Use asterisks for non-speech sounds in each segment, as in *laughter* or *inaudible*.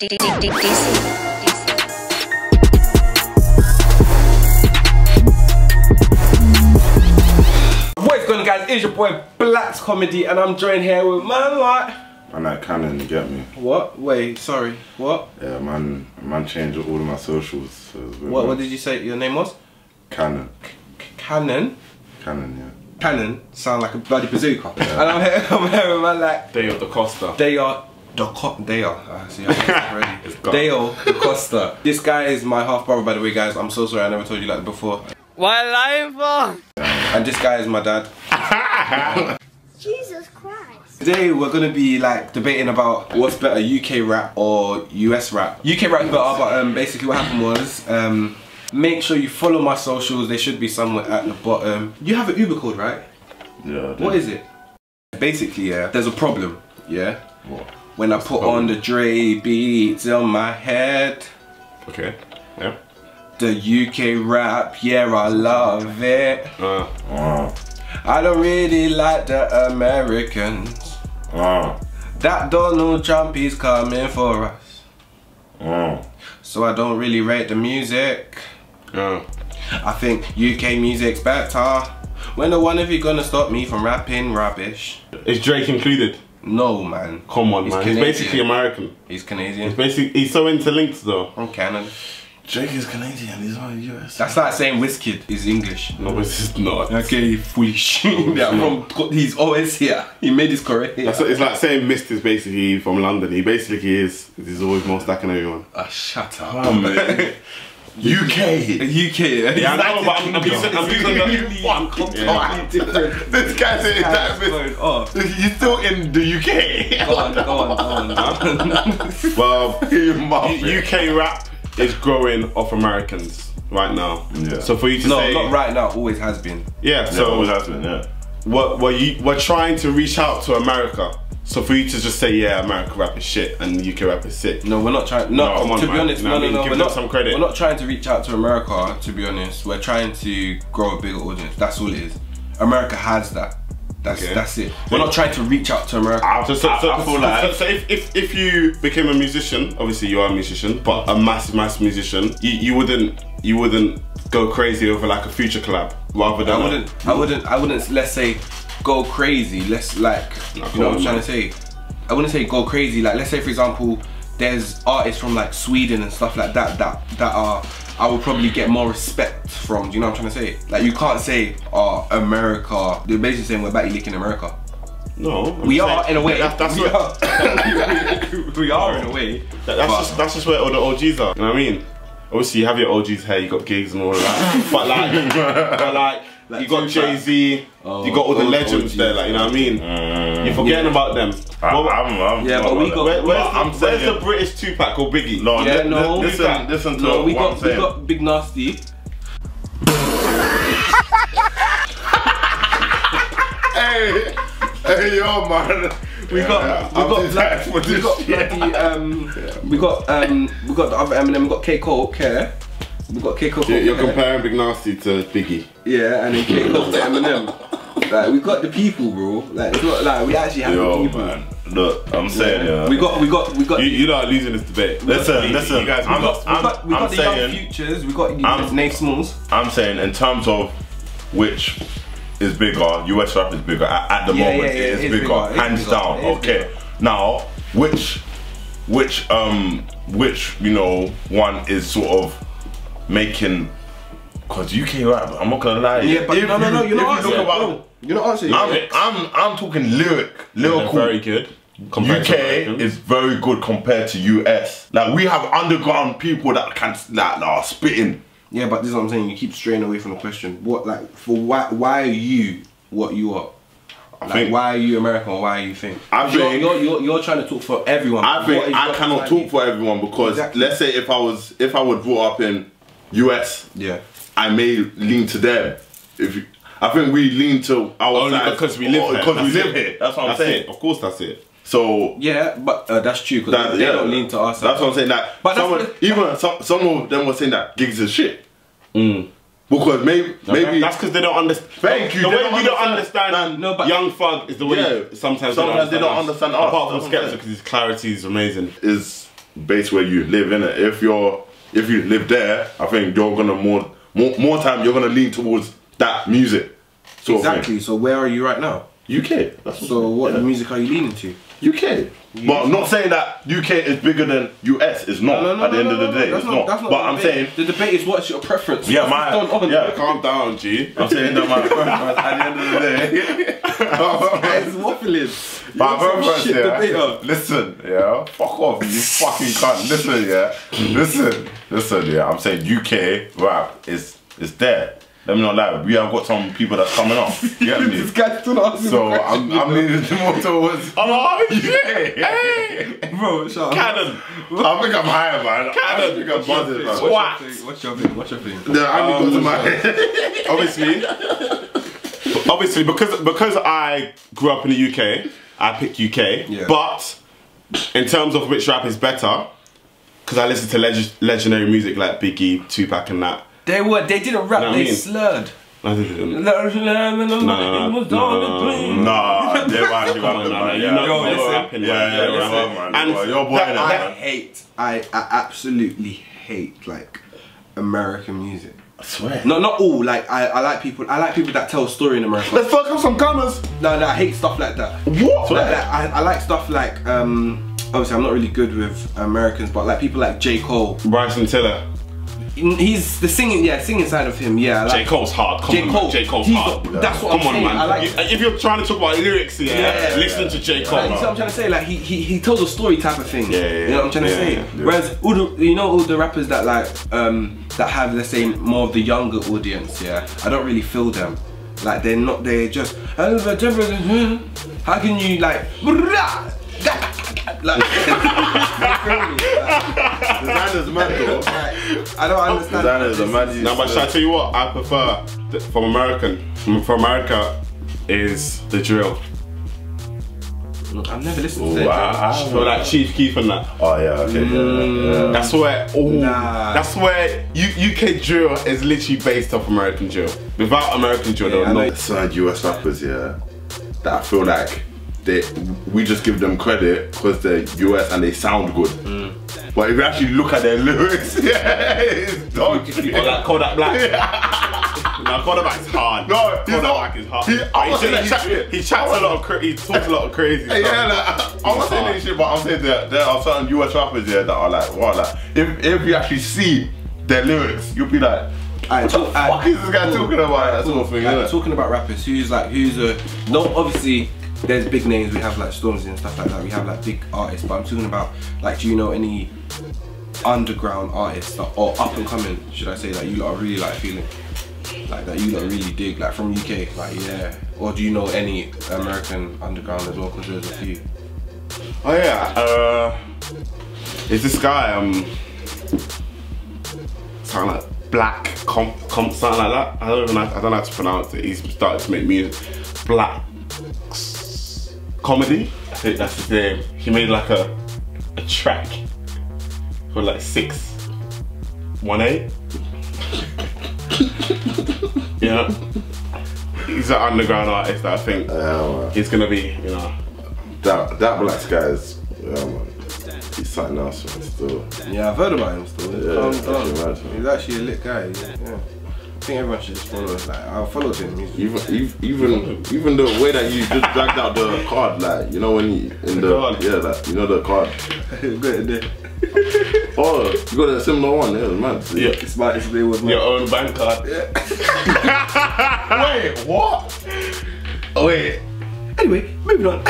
Is going on guys, it's your boy Blacks Comedy and I'm joined here with man like... Man, that Canon, you get me? What? Wait, sorry, what? Yeah, man, man changed all of my socials. So it's a bit What, what did you say your name was? Canon. Cannon? Canon, yeah. Cannon sound like a bloody bazooka. And I'm here, *laughs* I'm here with man like... Day of the Costa. Day are the co- they are. Uh, see, I'm already. *laughs* gone. Dale Costa. This guy is my half brother, by the way, guys. I'm so sorry I never told you that before. Why lying for? And this guy is my dad. *laughs* Jesus Christ. Today we're gonna be like debating about what's better, UK rap or US rap. UK rap is better, but um, basically what happened was um, make sure you follow my socials. They should be somewhere at the bottom. You have an Uber code, right? Yeah. What is it? Basically, yeah. There's a problem. Yeah. What? When I put on the Dre beats on my head. Okay. Yeah. The UK rap, yeah, I love it. Uh, Oh. I don't really like the Americans. Oh. That Donald Trump is coming for us. Oh. So I don't really rate the music. uh, I think UK music's better. When the one of you gonna stop me from rapping rubbish? is Drake included? No, man. Come on, He's man. Canadian. He's basically American. He's Canadian. He's basically he's so interlinked though. From Canada. Drake is Canadian, he's not US. That's like saying Wizkid is English. No, but this is not. Okay, foolish. *laughs* yeah, from, he's always here. He made his career here. That's, it's like saying Mist is basically from London. He basically is. He's always more stacking everyone. Ah, shut up. Oh, man. *laughs* UK. UK. Yeah, I know, but I'm, I'm using, I'm using the. Fuck, Yeah. different. this guy's in that bit. Oh, He's still in the UK. go on, go on, go on. *laughs* Well, You muffin. U- UK rap is growing off Americans right now. Yeah. So for you to no, say, not right now. Always has been. yeah. So So always has been, yeah. we're, we're, you, we're trying to reach out to America. So for you to just say, yeah, America rap is shit and UK rap is sick. No, we're not trying. No, No, come on, to be honest, no, I no, mean? no. Give We're not. some credit. We're not trying to reach out to America. To be honest, we're trying to grow a bigger audience. That's all it is. America has that. That's Okay. that's it. We're not trying to reach out to America. Ah, so, so, I- so, I feel like- so, if, if, if you became a musician, obviously you are a musician, but a massive, massive musician, you, you wouldn't you wouldn't go crazy over like a future collab rather than I a- wouldn't. I wouldn't. I wouldn't. Let's say go crazy. Let's like. You know what I'm trying to say. I wouldn't say go crazy. Like let's say for example, there's artists from like Sweden and stuff like that that that are. I would probably get more respect from. Do you know what I'm trying to say? Like you can't say, "Oh, America." They're basically saying we're batty licking America. No, I'm We saying- are in a way. That, that's we, what, are. *laughs* we are in a way. that- that's but- just that's just where all the OGs are. You know what I mean? Obviously, you have your OGs here, you got Giggs and all of that. but like, *laughs* but like, you got Jay Z, you got all the old legends OGs. there. Like, you know what I mean? Mm. You're forgetting about them. I, Well, I'm, I'm, Yeah, I'm but we got- where- where's, the, I'm where's saying, the British Tupac or Biggie? No, Yeah, no. li- listen, Tupac. listen to No, we what got I'm we got Big Narstie. Hey, hey, yo, man. We got we I'm got black, hyped for we got bloody um we got um we got the other Eminem. We got K Cole care. We got K Cole. You're, you're comparing Big Narstie to Biggie. Yeah, and then K Cole to Eminem. Like we got the people, bro. Like it's not like we actually have Yo, the people. man. Look, I'm saying, yeah. We got we got we got. You, you are losing this debate. Listen, listen. You guys I'm, lost. we I'm, got, we got I'm the young futures. We got I'm- Nate Smalls. I'm saying, in terms of which is bigger, US rap is bigger. At, at the Yeah, moment, yeah, yeah, it it is is bigger, bigger, hands bigger, down. Okay. bigger. Now, which, which, um, which you know, one is sort of making. Cause UK rap, I'm not gonna lie. Yeah, but if no, no, no. you- You're not you answering. look about, bro. You're not answering. I'm, I'm, I'm talking lyric, They're lyrical. very good. compared UK is very good compared to US. Like we have underground people that can that, that are spitting. Yeah, but this is what I'm saying. You keep straying away from the question. What like for why? Why are you what you are? I like, think- why are you American? Or why are you think? I you're, think- you're, you're, you're trying to talk for everyone. I think I cannot talk for everyone because Exactly. let's say if I was if I was brought up in US, Yeah. I may lean to them. If you, I think we lean to our Only side because we live here. because we live it. here. That's what I'm That's saying. it. Of course, that's it. So Yeah, but uh, that's true because that, they yeah, don't lean to us. That's what I'm saying. That But that's someone, what- even some, some of them were saying that Giggs is shit. Because maybe maybe that's because they don't understand. Thank you, The way don't we don't understand- understand No, but- Young Thug is the way Yeah. sometimes, Sometimes they don't us. understand us. Apart from That's Skepta because his clarity is amazing. is based where you live in it. If you're if you live there, I think you're gonna more more more time you're gonna lean towards that music. Exactly. So where are you right now? UK. That's So what yeah. music are you leaning to? UK. But I'm not saying that UK is bigger than US. It's not. at the end of the day, that's it's not. That's not but I'm debate. saying. the debate is what's your preference. Yeah, What's my- yeah. Calm down, G. I'm saying that my *laughs* preference at the end of the day. *laughs* it's waffling. My You're some preference, yeah. Listen, yeah. Fuck off, you fucking cunt. Listen, yeah. Listen, listen, yeah. I'm saying UK rap is is there. Let me not lie. We have got some people that's coming up. You *laughs* get me? This guy's still asking So I'm, question, I'm leaning more towards. *laughs* Oh, *laughs* Yeah. bro. Shut up. Cannon. I think I'm higher, man. I Cannon. think I'm buzzing, man. What? What's your thing? What's your thing? The only got to my head. obviously, obviously because because I grew up in the UK, I picked UK. Yeah. But in terms of which rap is better, because I listen to leg- legendary music like Biggie, Tupac, and that. They were. They didn't rap. No, I they mean- slurred. I didn't. No, no, no, no, no. Nah, they're actually rapping, man. you Yeah, know Yo, you're listen. rapping, Yeah, yeah, yeah, man. And Well, you're boy that- in I hate. I, I absolutely hate like American music. I swear. Not not all. Like I, I like people. I like people that tell a story in America. Let's fuck up some gunners. No, no, I hate stuff like that. What? Like, like, I, I like stuff like um. Obviously, I'm not really good with Americans, but like people like J Cole. Bryson Tiller. He's the singing. Yeah, singing side of him. Yeah, like, J. Cole's hard. Come J. on, Cole. man. J. Cole's He's hard. got- that's what Come I'm on, saying. man. I like- You- if you're trying to talk about lyrics, yeah, Yeah. listen to J. Cole. Like, you see what I'm trying to say? Like he he, he tells a story type of thing. Yeah, yeah, You know what I'm trying to say? yeah, yeah. Whereas all the you know all the rappers that like um that have let's say more of the younger audience, yeah, I don't really feel them. Like they're not they're just how can you like *laughs* like, *laughs* Designer's *laughs* mad though. Like, I don't understand. Designer's a mad. No, but shall I tell you what? I prefer th- from American. From from America is the drill. Look, I've never listened to Ooh, that. I- I- So like Chief Keef and that. Oh yeah, okay, yeah, yeah. That's where. Oh, Nah. that's where U- UK drill is literally based off American drill. Without American drill, Yeah, I there know. not. certain US rappers, yeah, that I feel like they we just give them credit because they're US and they sound good. Mm. But if you actually look at their lyrics, *laughs* yeah, it's dog. Or like Kodak Black. no, Kodak Black is hard. No, he's Kodak not. Black is hard. He- I He, wasn't he, shit. he chats a lot of cra- he talks a lot of crazy *laughs* stuff. Yeah, like, I'm not saying hard. this shit, but I'm saying that there are certain US rappers here that are like, wow, like if if you actually see their lyrics, you'll be like, Alright, what the fuck alright, is this guy cool. talking about? That sort of thing, Like, talking about rappers, who's like who's a no obviously there's big names we have like Stormzy and stuff like that. We have like big artists, but I'm talking about like do you know any underground artists that, or up and coming, should I say that you lot are really like feeling like that you lot really dig like from UK, like yeah. Or do you know any American underground as well? Because there's a few. Oh yeah, uh, is this guy um something like Black Comp, comp something like that? I don't even know, I don't know how to pronounce it. He's started to make music. Black comedy. I think that's his name. He made like a a track for like six one eight. *laughs* yeah. He's an underground artist that I think Yeah, he's gonna be, you know. That that black guy is, yeah, man. He's something else, man. Still, Yeah, I've heard about him still. Yeah, Calm that's down. actually mad, man. He's actually a lit guy. Yeah. Yeah. I think everyone should just follow. Like I followed him. He's even even even even the way that you just dragged out the card, like you know when you in the, card? yeah, like you know the card. *laughs* good. *laughs* Oh, you got a similar one, yeah, man. See? Yeah. It's my, it's, it was my, Your own bank card. Yeah. *laughs* Wait, what? Oh, wait. Anyway, moving on.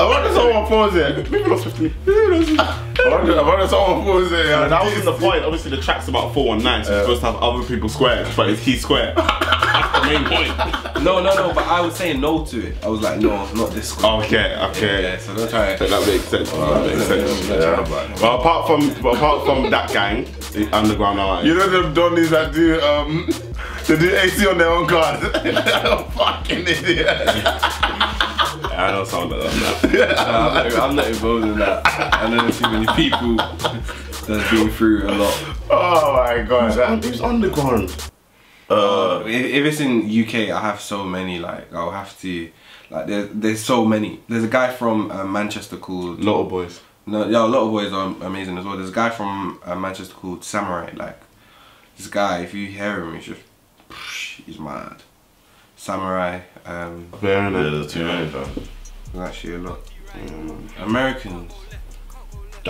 I wonder someone pause it. Maybe not 50. I wonder, I wonder someone pause it. And that wasn't the point. Obviously, the track's about 419, so you're supposed to have other people squares, but it's he square. *laughs* That's the main point. no, no, no. But I was saying no to it. I was like, no, not this one. Okay, okay. Yeah, so don't try. it. That makes sense. That makes sense. Yeah. But apart from, but apart from that gang, the underground artists, You know them donnies that do um *laughs* they do AC on their own card. *laughs* Fucking idiot. I someone that *laughs* does that. I'm, not, I'm not involved in that. I know too many people that's been through a lot. Oh my god. Who's underground? uh, If, if it's in UK, I have so many. Like I'll have to. Like there's there's so many. There's a guy from uh, Manchester called Lotto Boyzz. No, yeah, a Lotto Boyzz are amazing as well. There's a guy from uh, Manchester called Samurai. Like this guy, if you hear him, he's just he's mad. Samurai. Um, Fair Yeah, enough. there's too many, fam. there's actually a lot. Americans.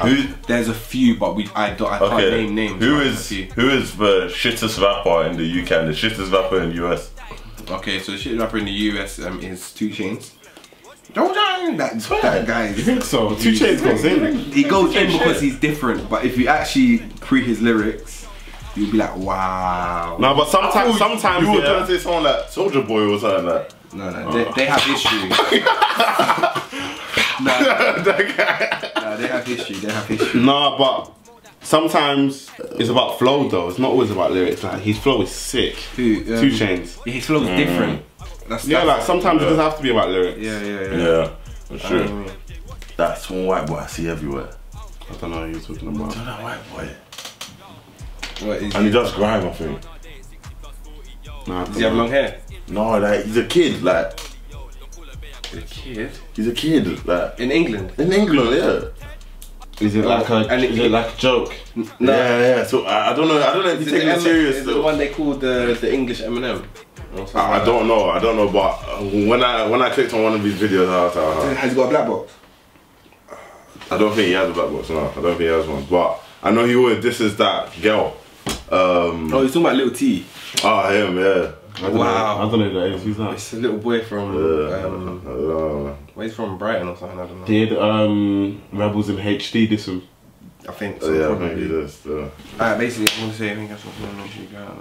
Who? There's a few, but we I don't I can't Okay. name names. Who but is a few. who is the shittest rapper in the UK and the shittest rapper in the US? Okay, so the shit rapper in the US um, is 2 Chainz. Don't that that guy. You *laughs* think so? 2 Chainz goes in. He goes in because he's different, but if you actually pre his lyrics, you'll be like, wow. No, but sometimes, sometimes you were yeah. trying to say someone like Soulja Boy or something like that. No, no, they, they have history. *laughs* no, *laughs* no, they have history. They have history. No, but sometimes it's about flow though. It's not always about lyrics. Like his flow is sick. Who, um, 2 Chainz. His flow's different. That's Yeah, that's- like sometimes it doesn't have to be about lyrics. yeah, yeah, yeah. Yeah, that's I true. know what you mean. That's one white boy I see everywhere. I don't know who you're talking about. Do That white boy. What is And he he? does grime, I think. Nah, I Does he have know. long hair? No, like he's a kid. Like A kid he's a kid. Like in England. in England, yeah. Is it like a? And it- is it like a joke? No. Yeah, yeah. So I, I don't know. I don't know if Is he's it taking the it serious. Is it the one they call the the English Eminem? Or something I, I like don't know. I don't know. But when I when I clicked on one of his videos, I was like, that? uh, Has he got a black box? I don't think he has a black box. No, I don't think he has one. But I know he always. This is that girl. Um. Oh, he's talking about Little T. Oh, him. Yeah. I Wow. Know. I don't know who that is. Who's that? It's a little boy from Yeah. um, I don't know. where he's from Brighton or something. I don't know. Did um Rebels in HD this one? I think Oh, so. yeah, I probably. think he does. Yeah. Alright, basically, I want to say anything else. I want to go.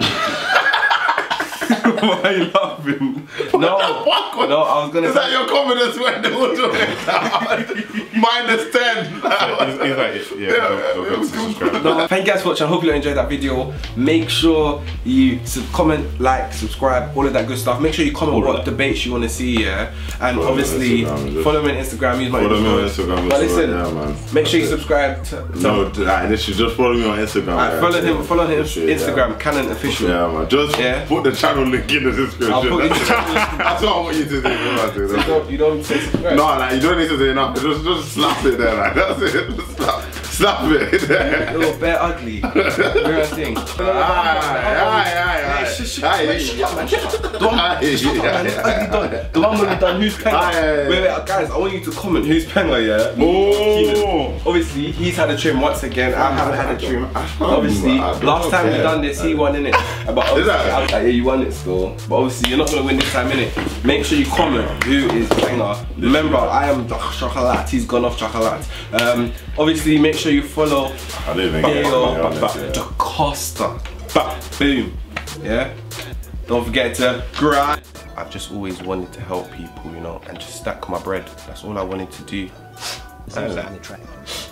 *laughs* *laughs* Why are you laughing? No, no, I was gonna Is say. that your confidence when the went down? Minus 10. He's like, yeah, don't, don't, don't subscribe. No, thank you guys for watching. I hope you enjoyed that video. Make sure you sub- comment, like, subscribe, all of that good stuff. Make sure you comment All what debates you want to see, yeah. And Follow obviously, Instagram, follow me on Instagram. Use my Follow me on. Instagram. But listen, yeah, man. make sure you subscribe to. to No, like, should just follow me on Instagram. Yeah. follow him. Follow him. Instagram, Canon official. Yeah, man. Just Yeah. put the channel link in the description. I'll put in the That's, that's what I want you to do. That's what I. You don't, you don't say subscribe. No, like you don't need to say nothing. Just, just slap it there, like that's it. Just slap, slap it. You're bare ugly. Real thing. Aye, aye, aye, Hey, shh, shh, aye. wait, shut up, man, shut. The one, Aye, shut up, man, yeah. ugly done. The one we done who's penga. Wait, wait, guys, I want you to comment who's penga, yeah? Oh. Obviously, he's had a trim once again. I haven't had a trim. Obviously, last time we done this, he won in it. But obviously? I was like, yeah, you won it still. But obviously, you're not gonna win this time in it. Make sure you comment who is penga. Remember, I am Chocolate. He's gone off chocolate. Um, obviously, make sure you follow I didn't even get Dale money yeah. Costa. Ba- Boom. Yeah. Don't forget to grind. I've just always wanted to help people, you know, and just stack my bread. That's all I wanted to do. And that.